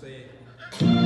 say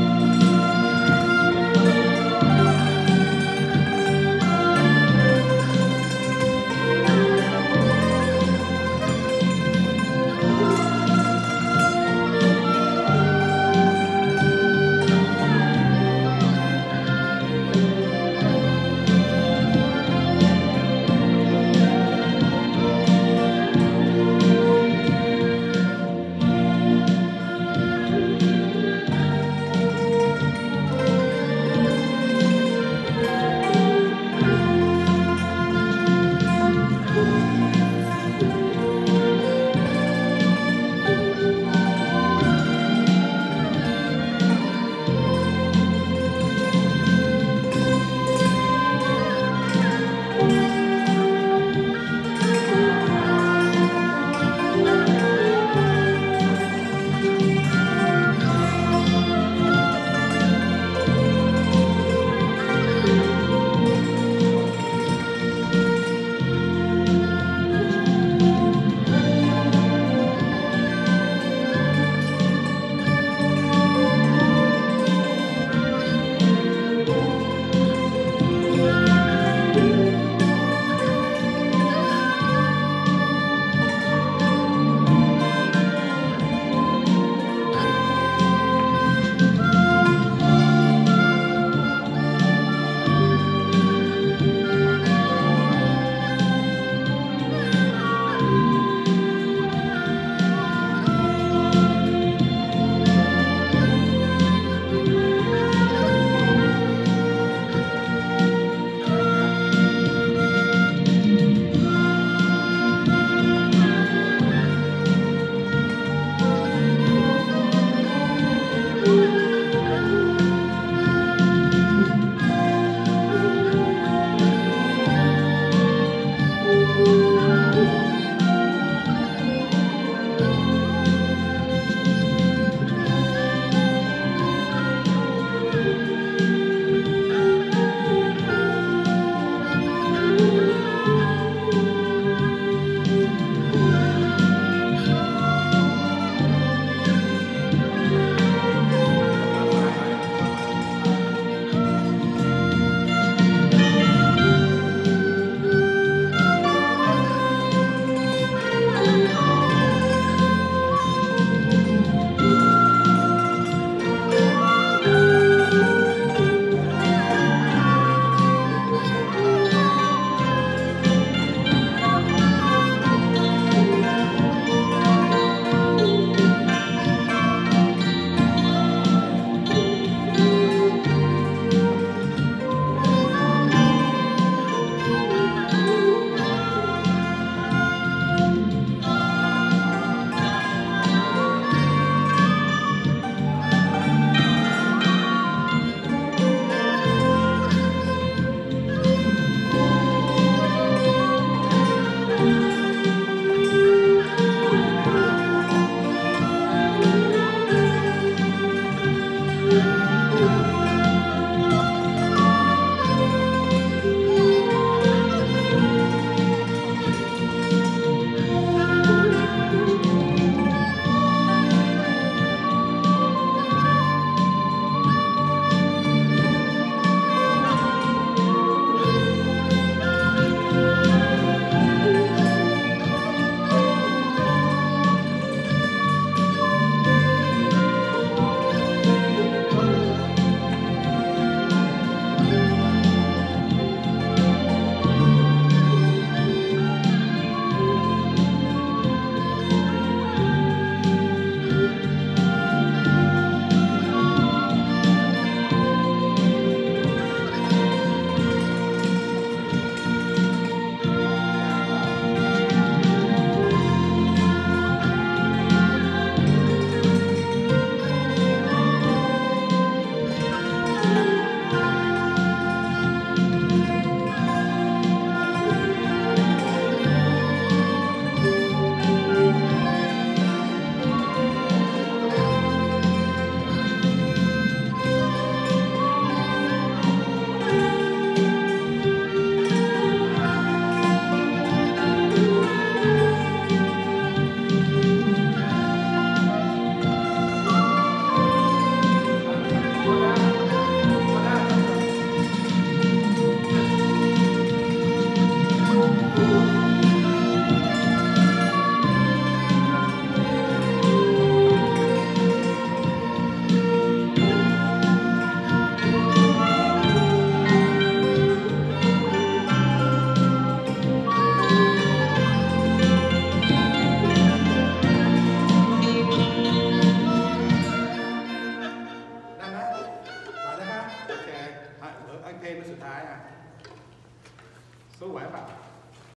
Ooh.